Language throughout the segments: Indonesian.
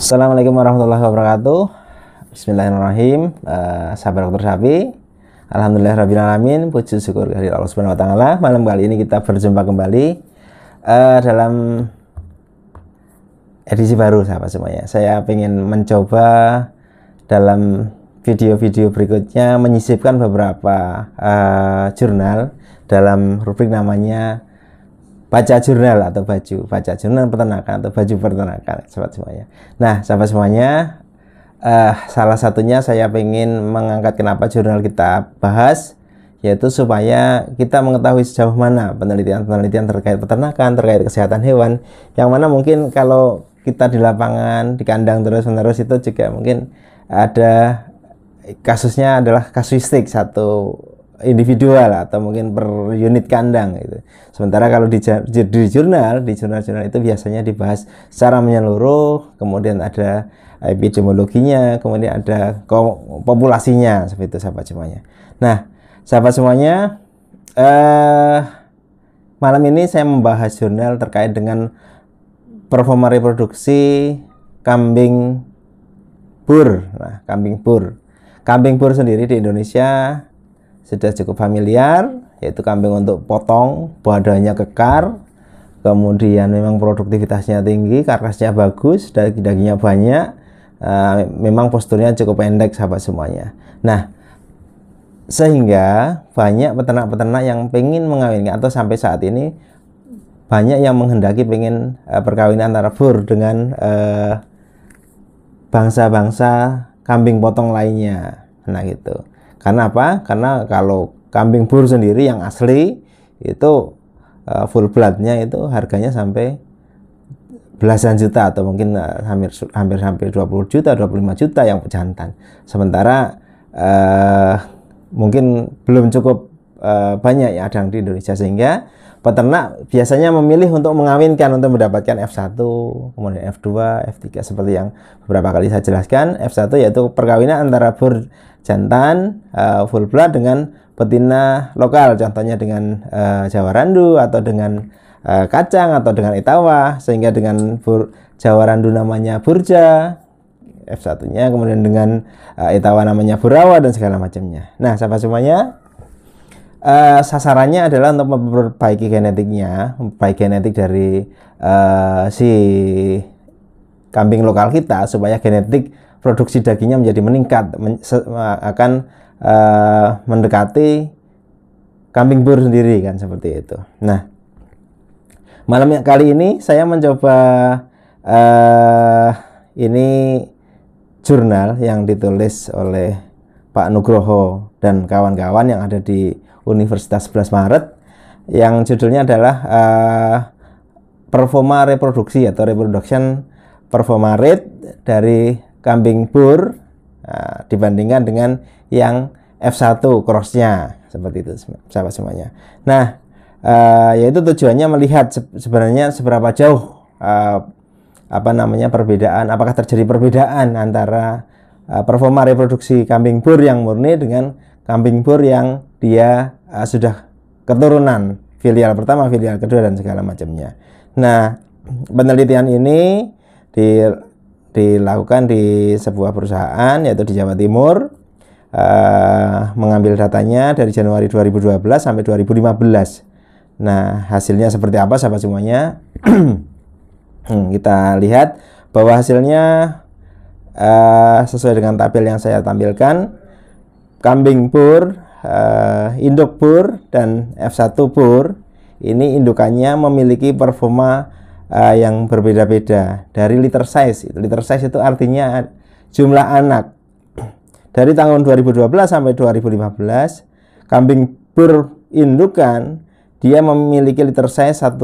Assalamualaikum warahmatullahi wabarakatuh. Bismillahirrahmanirrahim. Uh, sahabat dokter Sapi. Alhamdulillah rabbil alamin. Puji syukur kehadirat Allah Subhanahu wa taala. Malam kali ini kita berjumpa kembali uh, dalam edisi baru sahabat semuanya. Saya ingin mencoba dalam video-video berikutnya menyisipkan beberapa uh, jurnal dalam rubrik namanya baca jurnal atau baju. Baca jurnal peternakan atau baju peternakan sahabat semuanya. Nah sahabat semuanya uh, salah satunya saya ingin mengangkat kenapa jurnal kita bahas yaitu supaya kita mengetahui sejauh mana penelitian-penelitian terkait peternakan terkait kesehatan hewan yang mana mungkin kalau kita di lapangan di kandang terus-menerus itu juga mungkin ada kasusnya adalah kasuistik satu individual atau mungkin per unit kandang gitu. Sementara kalau di, di jurnal, di jurnal-jurnal itu biasanya dibahas secara menyeluruh, kemudian ada epidemiologinya, kemudian ada populasinya seperti itu sahabat semuanya. Nah, sahabat semuanya, eh, malam ini saya membahas jurnal terkait dengan performa reproduksi kambing bur. Nah, kambing bur. Kambing bur sendiri di Indonesia sudah cukup familiar yaitu kambing untuk potong badannya kekar kemudian memang produktivitasnya tinggi karkasnya bagus daging dagingnya banyak uh, memang posturnya cukup pendek sahabat semuanya. Nah sehingga banyak peternak-peternak yang pengen mengawinkan atau sampai saat ini banyak yang menghendaki pengen uh, perkawinan antara bur dengan uh, bangsa-bangsa kambing potong lainnya. Nah gitu karena apa? Karena kalau kambing bur sendiri yang asli itu uh, full bloodnya itu harganya sampai belasan juta atau mungkin uh, hampir hampir hampir 20 juta, 25 juta yang jantan. Sementara uh, mungkin belum cukup uh, banyak yang ada di Indonesia sehingga peternak biasanya memilih untuk mengawinkan untuk mendapatkan F1, kemudian F2, F3 seperti yang beberapa kali saya jelaskan. F1 yaitu perkawinan antara bur jantan uh, full blood dengan betina lokal, contohnya dengan uh, Jawa Randu atau dengan uh, kacang atau dengan Itawa, sehingga dengan bur, Jawa Randu namanya Burja, F1-nya, kemudian dengan uh, Itawa namanya Burawa dan segala macamnya. Nah, sahabat semuanya, uh, sasarannya adalah untuk memperbaiki genetiknya, memperbaiki genetik dari uh, si kambing lokal kita supaya genetik produksi dagingnya menjadi meningkat men, akan uh, mendekati kambing bur sendiri kan seperti itu. Nah, malam kali ini saya mencoba uh, ini jurnal yang ditulis oleh Pak Nugroho dan kawan-kawan yang ada di Universitas 11 Maret yang judulnya adalah uh, performa reproduksi atau reproduction performa rate dari kambing bur uh, dibandingkan dengan yang F1 crossnya seperti itu sahabat semuanya. Nah, uh, yaitu tujuannya melihat se sebenarnya seberapa jauh uh, apa namanya perbedaan, apakah terjadi perbedaan antara uh, performa reproduksi kambing bur yang murni dengan kambing bur yang dia uh, sudah keturunan filial pertama, filial kedua dan segala macamnya. Nah, penelitian ini di, dilakukan di sebuah perusahaan yaitu di Jawa Timur uh, mengambil datanya dari Januari 2012 sampai 2015. Nah, hasilnya seperti apa sahabat semuanya? Hmm, kita lihat bahwa hasilnya uh, sesuai dengan tabel yang saya tampilkan kambing pur uh, induk pur dan F1 pur ini indukannya memiliki performa uh, yang berbeda-beda dari liter size. Liter size itu artinya jumlah anak. Dari tahun 2012 sampai 2015, kambing pur indukan dia memiliki liter size 1,7,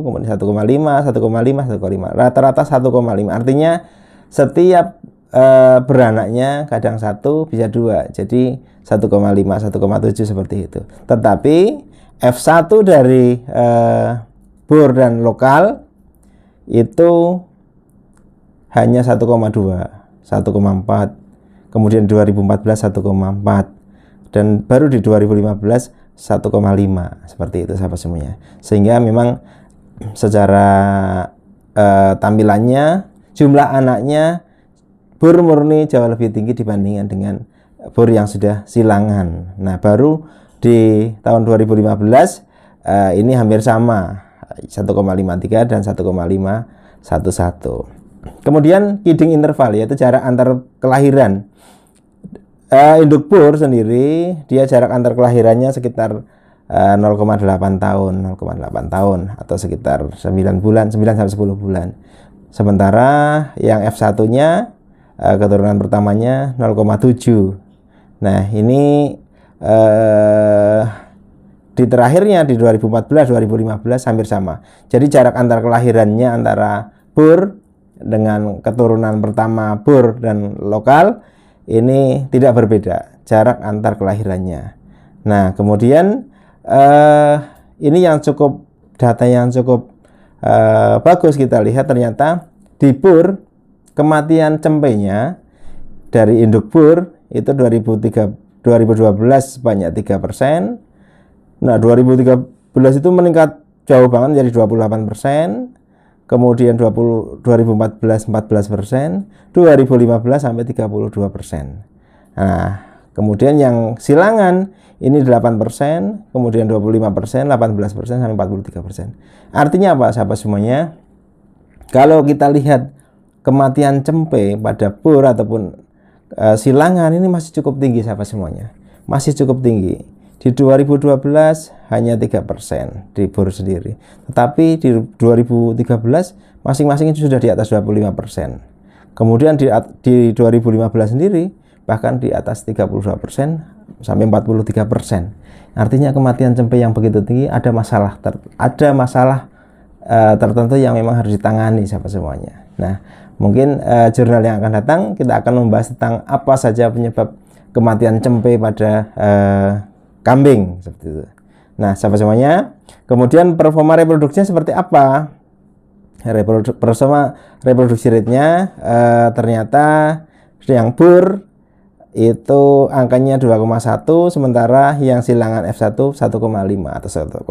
kemudian 1,5, 1,5, 1,5. Rata-rata 1,5. Artinya setiap uh, beranaknya kadang satu bisa dua. Jadi 1,5 1,7 seperti itu. Tetapi F1 dari eh, bor dan lokal itu hanya 1,2, 1,4. Kemudian 2014 1,4 dan baru di 2015 1,5 seperti itu sahabat semuanya. Sehingga memang secara eh, tampilannya jumlah anaknya bur murni jauh lebih tinggi dibandingkan dengan bur yang sudah silangan. Nah, baru di tahun 2015 uh, ini hampir sama 1,53 dan 1,511. Kemudian kidding interval yaitu jarak antar kelahiran. Uh, induk bur sendiri dia jarak antar kelahirannya sekitar uh, 0,8 tahun, 0,8 tahun atau sekitar 9 bulan, 9 sampai 10 bulan. Sementara yang F1-nya uh, keturunan pertamanya 0,7. Nah, ini uh, di terakhirnya di 2014 2015 hampir sama. Jadi jarak antar kelahirannya antara Bur dengan keturunan pertama Bur dan lokal ini tidak berbeda jarak antar kelahirannya. Nah, kemudian eh, ini yang cukup data yang cukup eh, bagus kita lihat ternyata di Bur kematian cempenya dari induk Bur itu 2003 2012 sebanyak 3 persen, Nah, 2013 itu meningkat jauh banget menjadi 28 persen, kemudian 20, 2014 14 persen, 2015 sampai 32 persen. Nah, kemudian yang silangan ini 8 persen, kemudian 25 persen, 18 persen sampai 43 persen. Artinya apa, sahabat semuanya? Kalau kita lihat kematian cempe pada pur ataupun uh, silangan ini masih cukup tinggi, sahabat semuanya, masih cukup tinggi di 2012 hanya 3% di BOR sendiri. Tetapi di 2013 masing-masing itu sudah di atas 25%. Kemudian di, di 2015 sendiri bahkan di atas 32% sampai 43%. Artinya kematian cempe yang begitu tinggi ada masalah ter, ada masalah uh, tertentu yang memang harus ditangani siapa semuanya. Nah, mungkin uh, jurnal yang akan datang kita akan membahas tentang apa saja penyebab kematian cempe pada uh, kambing seperti itu. Nah, sahabat semuanya, kemudian performa reproduksinya seperti apa? Performa reproduksi rate-nya eh, ternyata yang bur itu angkanya 2,1 sementara yang silangan F1 1,5 atau 1,6.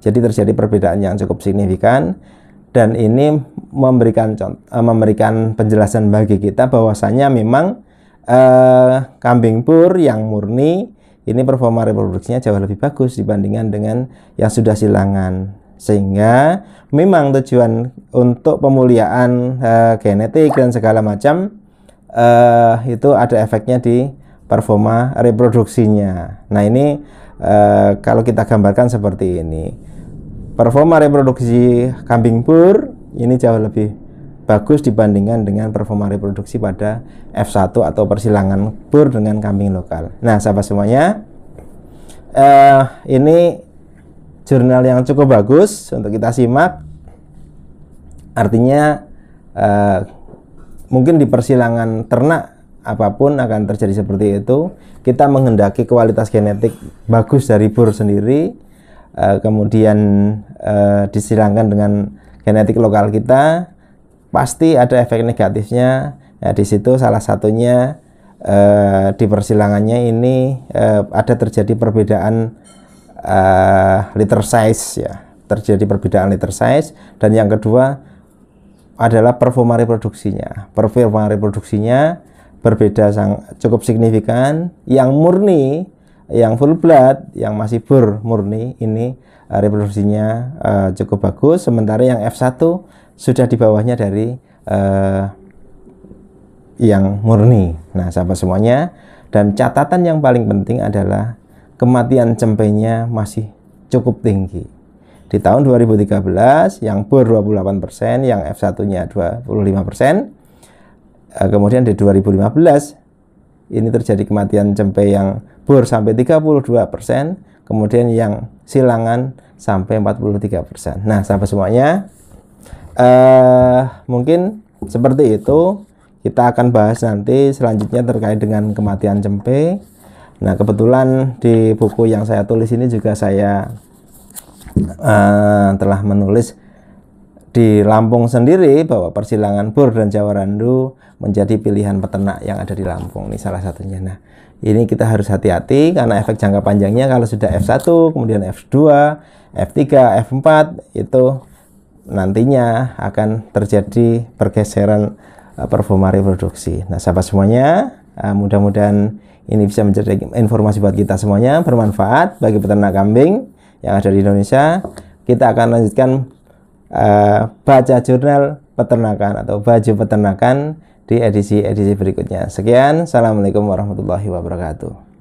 Jadi terjadi perbedaan yang cukup signifikan dan ini memberikan contoh, eh, memberikan penjelasan bagi kita bahwasanya memang eh, kambing pur yang murni ini performa reproduksinya jauh lebih bagus dibandingkan dengan yang sudah silangan sehingga memang tujuan untuk pemuliaan uh, genetik dan segala macam uh, itu ada efeknya di performa reproduksinya. Nah ini uh, kalau kita gambarkan seperti ini, performa reproduksi kambing pur ini jauh lebih bagus dibandingkan dengan performa reproduksi pada F1 atau persilangan bur dengan kambing lokal. Nah, sahabat semuanya, eh, ini jurnal yang cukup bagus untuk kita simak. Artinya, eh, mungkin di persilangan ternak apa pun akan terjadi seperti itu. Kita menghendaki kualitas genetik bagus dari bur sendiri, eh, kemudian eh, disilangkan dengan genetik lokal kita pasti ada efek negatifnya. Ya, di situ salah satunya eh, di persilangannya ini eh, ada terjadi perbedaan eh, liter size ya, terjadi perbedaan liter size dan yang kedua adalah performa reproduksinya. Performa reproduksinya berbeda sang cukup signifikan. Yang murni, yang full blood, yang masih bur murni ini uh, reproduksinya uh, cukup bagus. Sementara yang F1 sudah di bawahnya dari uh, yang murni. Nah, sahabat semuanya, dan catatan yang paling penting adalah kematian cempenya masih cukup tinggi. Di tahun 2013 yang BUR 28%, yang F1-nya 25%. Uh, kemudian di 2015 ini terjadi kematian cempe yang BUR sampai 32%, kemudian yang silangan sampai 43%. Nah, sahabat semuanya, uh, mungkin seperti itu kita akan bahas nanti selanjutnya terkait dengan kematian cempe nah kebetulan di buku yang saya tulis ini juga saya uh, telah menulis di Lampung sendiri bahwa persilangan bur dan jawarandu menjadi pilihan peternak yang ada di Lampung ini salah satunya. Nah, ini kita harus hati-hati karena efek jangka panjangnya kalau sudah F1 kemudian F2, F3, F4 itu nantinya akan terjadi pergeseran eh, performa reproduksi. Nah, sahabat semuanya, eh, mudah-mudahan ini bisa menjadi informasi buat kita semuanya bermanfaat bagi peternak kambing yang ada di Indonesia. Kita akan lanjutkan uh, baca jurnal peternakan atau baju peternakan di edisi-edisi berikutnya. Sekian, Assalamualaikum warahmatullahi wabarakatuh.